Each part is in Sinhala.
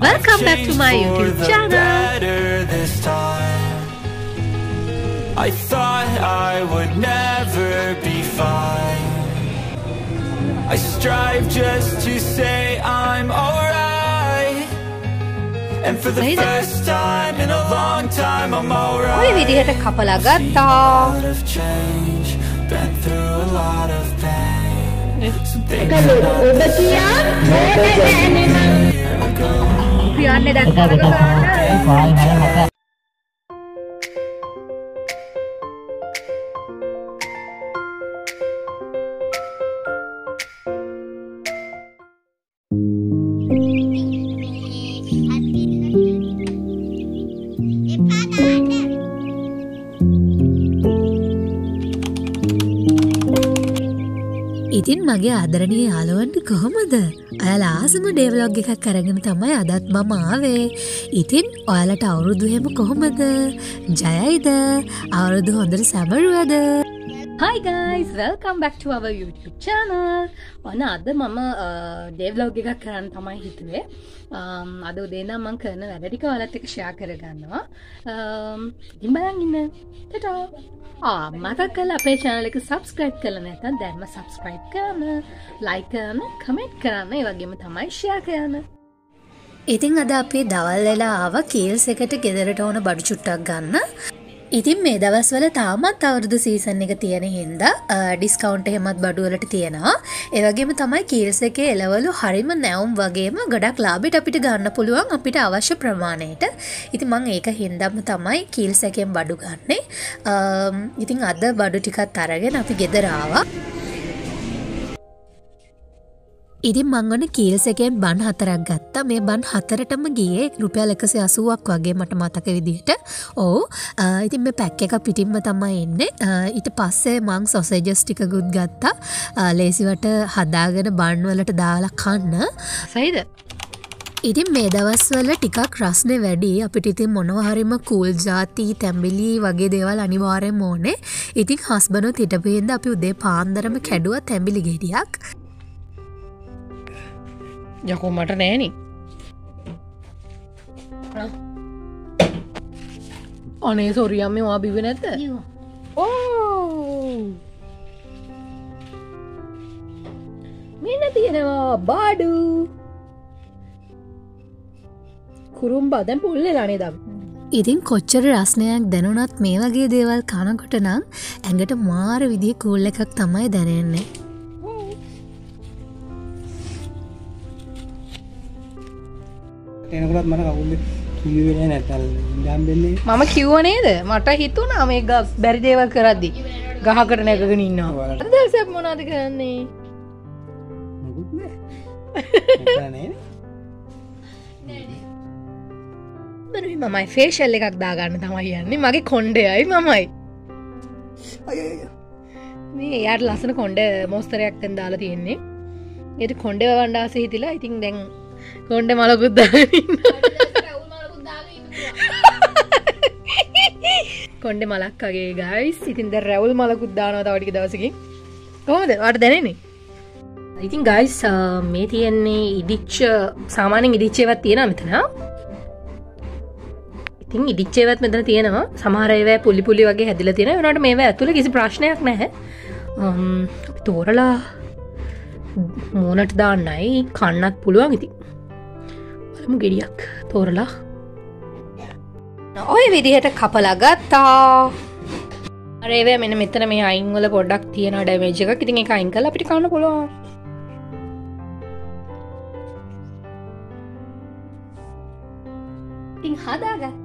Welcome back to my YouTube channel. I thought I would never be fine. I strive just to say I'm alright. And for the first time in a long time I'm alright. Uy, vidihit ka Been through a lot of pain. Some things that I ප්‍රියන්නේ දැන් කරක මගේ ආදරණය යාලුවන්ට කොහොමද? අයල ආසම ඩේවලොග් එකක් කරගෙන තමයි අදත් මම ආවේ. ඉතින් ඔයාලට අවුරුදු හෙම කොහොමද? ජයයිද? අවුරුදු හොඳට සැමරුවද? Hi guys, welcome back to our YouTube channel. ඔන්න අද මම ඩේව්ලෝග් එකක් කරන්න තමයි හිතුවේ. Um, අද උදේනම් මං කරන වැඩ ටික ඔයාලත් එක්ක ෂෙයා කරගන්නවා. Um, ඉතින් බලන් ඉන්න. ටටා. ආ මතක් කරලා අපේ channel එක subscribe කරලා නැත්නම් දැන්ම subscribe කරන්න, like කරන්න, comment කරන්න, ඒ වගේම තමයි share කරන්න. ඉතින් අද අපේ දවල් වෙලා ආව කේල්ස් එකට ගෙදරට ඕන බඩු චුට්ටක් ගන්න ඉතින් මේ දවස්වල තාමත් අවුරුදු සීසන් එක තියෙන හින්දා ඩිස්කවන්ට හෙමත් බඩුවලට තියෙනවා. ඒවගේම තමයි කීල්ස එකේ එලවලු හරිම නැවුම් වගේම ගොඩක් ලාබිට අපිට ගන්න පුළුවන් අපිට අවශ්‍ය ප්‍රමාණයට. ඉති මං ඒක හින්දම තමයි කීල්ස එකෙන් බඩු ගන්නේ. අම්, ඉතින් අද බඩු ටිකත් අරගෙන අපි ගෙදරාවා ඉතින් මංගන කීල්ස එකෙන් බන් හතරක් ගත්තා. මේ බන් හතරටම ගියේ රුපියල් එකසි අසුවක් වගේ මට මතක විදිහට. ඕ ඉතින් මේ පැක් එක පිටිම්ම තමයි එන්න. ඊට පස්සේ මං සොසේජස් ටිකකුත් ගත්තා. ලේසිවට හදාගෙන බන්වලට දාලා කන්න. සයිද? ඉතින් මේ දවස්වල ටිකක් රස්නය වැඩි. අපිට ඉතින් මොනවහරිම කූල් ජාති තැම්බිලි වගේ දේවල් අනිවාරයෙන් ඕනේ. ඉතින් හස්බනොත් හිටපේන්ද අපි උදේ පාන්දරම කැඩුව තැම්බිලි ගෙඩියක් යකෝ මට නෑනි. අනේ සොරියම් මේ වා බිව නැත්ත? ඕ මෙන්න තියෙනවා බාඩු කුරුම්බා දැන් පුල්ලෙලානේ දම් ඉතින් කොච්චර රස්නයක් දැනුනත් මේ වගේ දේවල් කනකොට නම් ඇඟට මාර විදිහ කූල් එකක් තමයි දැනෙන්නේ. එනකොටත් මට කවුල්ල කිවෙන නැතල් දම්බෙන්නේ මම කිව්ව නේද? මට හිතුනා මේ ග බැරි දේවල් කරද්දි ගහකට නැකගෙන ඉන්නවා. දසක් මොනාද කරන්නේ? බැරි මමයි. ෆේෂල් එකක් දාගන්න තමයි යන්නේ. මගේ කොන්්ඩයයි මමයි. මේ එයාට ලස්සන කොන්්ඩ මෝස්තරයක් තැන් දාලා තියෙන්නේ. එයට කොන්්ඩ වණ්ඩාස හිතිලා ඉතින් දැන් කොන්්ඩ මලකුද්දාන්න කොන්්ඩ මලක්කගේ ගයිස් ඉතින්ද රැවල් මලකුද්දානව තවටික දවසකින්. කොහොමද? වට දැනෙන්නේ? ඉතින් ගයිස් මේ තියෙන්නේ ඉදිච්ච සාමානෙන් ඉදිච්චේවත් තියෙන මෙතන. ඉතින් ඉදිච්චේවත් මෙතන තියෙනවා. සමහරයවෑ පුලි පුලි වගේ හැදිල තියෙන වනට මේ ඇතුළ කිසි ප්‍රශ්නයක් නැහැ. අම්, අපි තෝරලා මෝනට දාන්නයි කන්නත් පුළුවන්. ඉති බලමු ගෙඩියක් තෝරලා. ඔය විදිහට කපලා ගත්තා. අරේව මෙන මෙතන මේ අයිංවල පොඩක් තියෙන ඩැමේජ එක ඉතින් එක අයින් කල අපිට කන්න පුළුවන්. ඉතින් හදාගත්තා.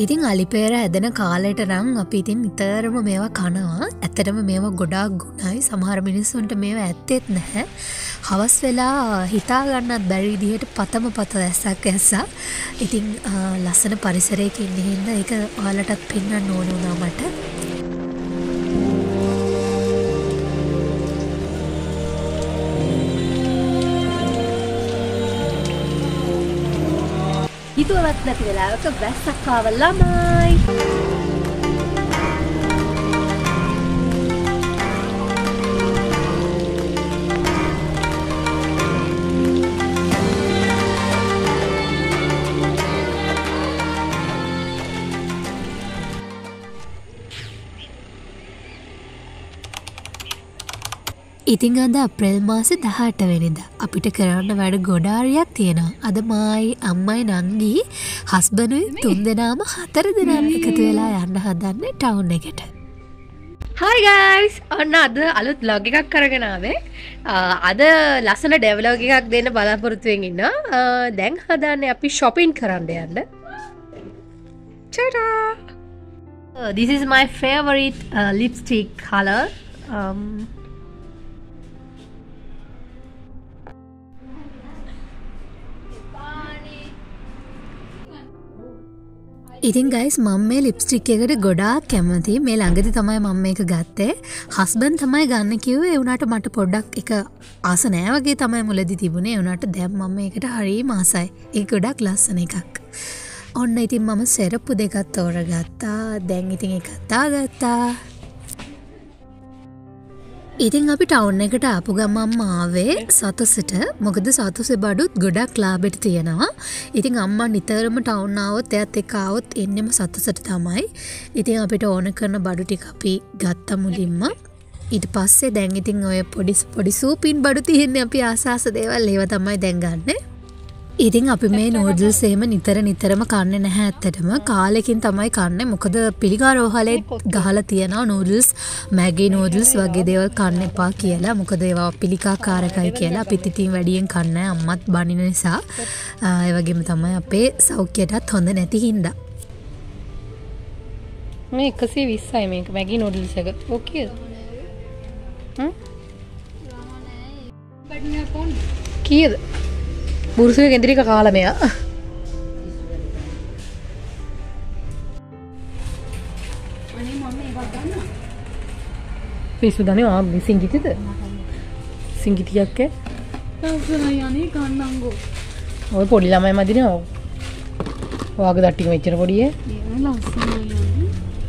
ඉතින් අලිපේර ඇදෙන කාලෙට රං අපි ඉතින් නිතරම මේවා කනවා. ඇත්තටම මේවා ගොඩාක් ගුණයි. සමහර මිනිස්සුන්ට මේවා ඇත්තෙත් නැහැ. හවස් වෙලා හිතාගන්නත් බැරිදිහට පතම පත ඇස්සක් ඇස්සා ඉතින් ආ, ලස්සන පරිසරයක ඉන්න හින්ද එක ඔයාලටත් පෙන්න්න ඕන වුණාමට හිතුවත් නැති වෙලාවක වැස්සක්කාව ළමයි ඉතිං අද අප්‍රෙල් මාස දහට වෙනිද අපිට කරන්න වැඩ ගොඩාරයක් තියෙනවා. අද මයි අම්මයි නංගී හස්බනුයි තුන් දෙනාම හතර දෙනම් එකතු වෙලා යන්න හදන්න ටවුන් එකට. හයි ගයිස් ඔන්න අද අලුත් ලොග එකක් කරගෙනාවේ අද ලස්සන ඩෙවලෝග එකක් දෙන්න බලාපොරොත්තුවෙන් ඉන්න දැන් හදන්න අපි ශොපින් කරන්න යන්න. Uh, this is my favorite uh, lipstick color. Um, ඉතින් ගයිස් මං මේ ලිප්ස්ටික් එකට ගොඩාක් කැමති මේ ළඟදි තමයි මම මේක ගත්තේ. හස්බන් තමයි ගන්න කිව්වේ එවුණට මට පොඩ්ඩක් එක ආස නෑවගේ තමයි මුලදි තිබුණේ. එවුණට දැම් මම එකට හරි මාසයි ඒ ගොඩක් ලස්සන එකක්. ඔන්න ඉතින් මම සෙරප්පු දෙකත් තෝර ගත්තා දැන් ඉතින් එකත්තා ගත්තා ඉතින් අපි ටවුන් එකට ආපු ගමම් ආවේ සතසට. මොකද සතුසෙ බඩුත් ගොඩක් ලාබෙට තියෙනවා. ඉතින් අම්මා නිතරම ටවුන්නාවත් ඇත් එකාවොත් එන්නෙම සතසට තමයි. ඉතින් අපිට ඕන කරන බඩු ටික අපි ගත්ත මුලින්ම. ඉට පස්සේ දැන් ඉතින් ඔය පොඩිස් පොඩි සූපින් බඩු තියන්නේ. අපි ආසාස දේවල් ඒව තමයි දැන්ගන්න ඉතින් අපි මේ නෝඩල් සේම නිතර නිතරම කන්න නැහැ ඇත්තටම. කාලෙකින් තමයි කන්න. මොකද පිළිකා රෝහලේ ගහල තියෙනවා නූඩල්ස් මැගේ නෝඩල්ස් වගේ දේවල් කන්න එපා කියලා. මොකද ඒවා පිළිකා කාරකයි කියලා. අපිත් ඉතින් වැඩියෙන් කන්න අම්මත් බනින නිසා. ඒවගේම තමයි අපේ සෞඛ්‍යයටත් හොඳ නැති හින්දා. මේ එකසේ විස්සයි මේක මැගි නොඩිලිසක ඕකය කියද බුරුසය ගෙදිරික කාලමයා. පිස්සු දන සිංගිතිද? සිංගිටියක්ක යනේ ගන්නංගෝ ඔය පොඩි ළමයි මදින වාග දට්ටික මෙච්චර පොඩිය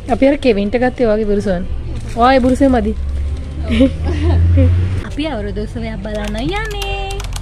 අපි අර කෙවින්ට ගත්තේ වගේ බුරුසුවන් වාය බුරුසය මදි. අපි අවුරුදෝසවයක් බලන්න යන්නේ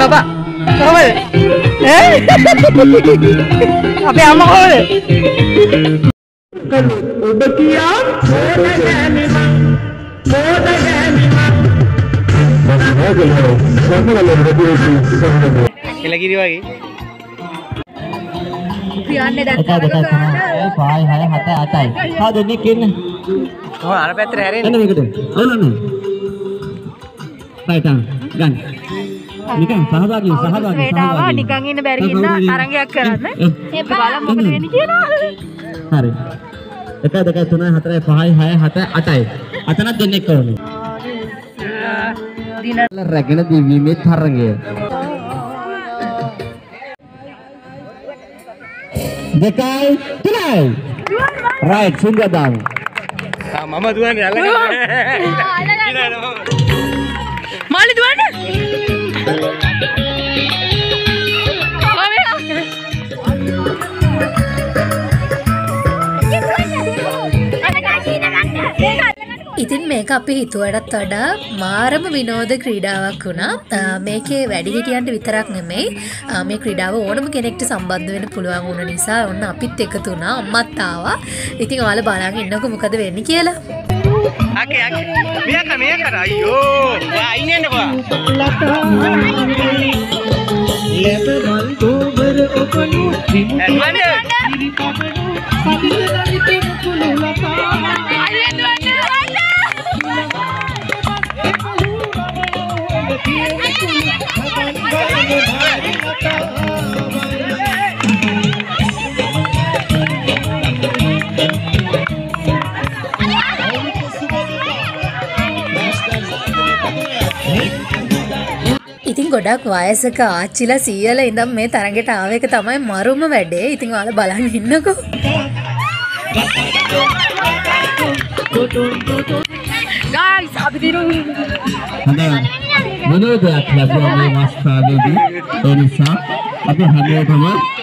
බබා කොහොමද අපේ අම්ම කොහොමද කෙලකිරි වගේ පායි හය හත අතයි හා දෙන්නෙක් ඉන්න ඔය අර පැත්තට හැරෙන්න එන්න මේකට ඔලන්න රයිටන් ගන්න නිකන් සහභාගී සහභාගී සහභාගී නිකන් ඉන්න බැරි හින්දා තරගයක් කරන්න බලමු මොකද වෙන්නේ කියලා හරි 1 2 3 4 5 6 7 8යි අතනක් දෙන්නෙක් ඕනේ දින රැගෙන දිවීමේ තරගය දෙකයි තුනයි රයිට් සිංග දාමු මම දුවන්නේ අල්ලගන්න මාලි දුවන්න? ඉතින් මේක අපි හිතුවටත් වඩා මාරම විනෝද ක්‍රීඩාවක් වුණා. අ, මේකේ වැඩිහිටියන්ට විතරක් නෙමෙයි. අ, මේ ක්‍රීඩාව ඕනම කෙනෙක්ට සම්බන්ධ වෙන පුළුවන් වුණ නිසා ඔන්න අපිත් එකතු වුණා. අම්මත් ආවා. ඉතින් ඔයාලා බලන් ඉන්නකො මොකද වෙන්නේ කියලා. අකේ අකේ මේක මේක අයියෝ වා ඉන්නේ බා ඇතුළේ ඉතින් ගොඩක් වයසක ආච්චිලා සීයල ඉඳම් මේ තරගෙට ආවක තමයි මරුම වැඩේ. ඉතින් ඔයාලා බලන් ඉන්නකෝ. ගායිස් අපි හොඳයි විනෝදයක් ලැබුවා මේ අවස්ථාවේදී. ඒ නිසා අපි හැමෝටම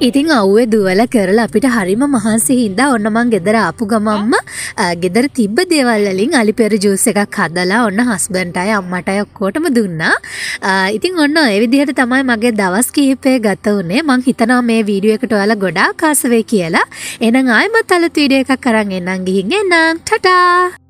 ඉතිං අව්වේ දුවල කරලා අපිට හරිම මහන්සි හින්දා ඔන්න මං ගෙදර ආපු ගමම්ම අ, ගෙදර තිබ්බ දේවල්ලින් අලිපෙර ජූස එකක් හදලා ඔන්න හස්බන්ටයි අම්මටයි ඔක්කෝටම දුන්නා. අ, ඉතින් ඔන්න එවිදිහට තමයි මගේ දවස් කීපය ගත වනේ මං හිතනවා මේ වීඩියෝ එකට ඔයාලා ගොඩා කාසවේ කියලා. එනම් ආයමත් අලුත් වීඩියෝ එකක් කරන්න එන්නම් ගිහින් එන්නම්. ටටා!